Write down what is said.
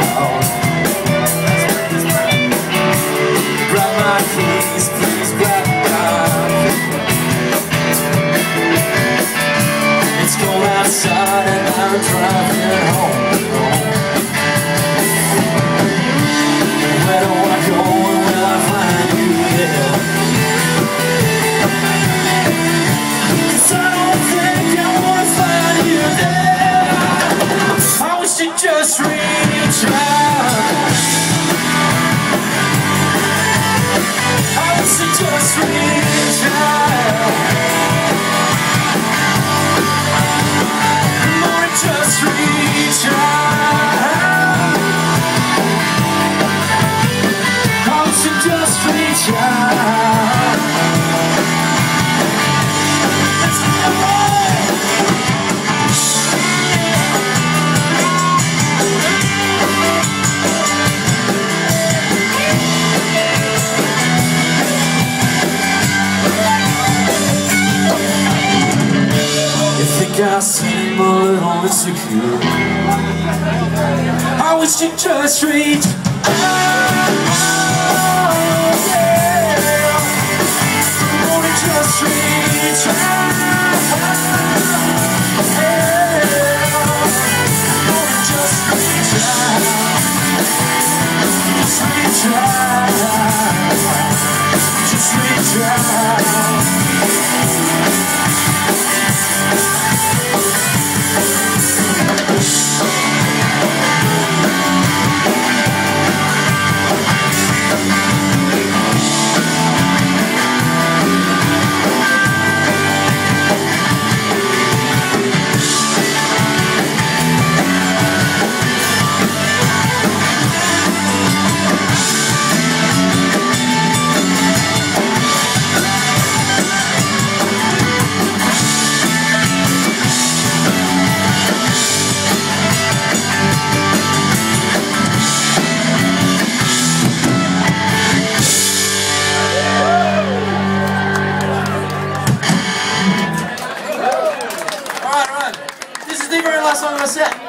Oh, I seem a little insecure I wish you'd just reach? out と思います。